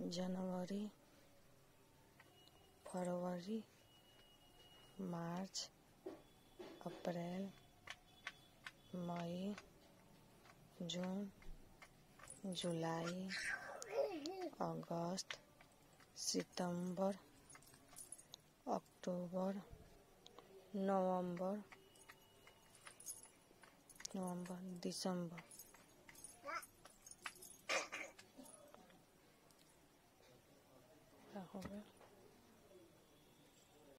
जनवरी फरवरी मार्च अप्रैल मई जून जुलाई अगस्त सितंबर अक्टूबर नवंबर नवंबर दिसंबर। 好, 그.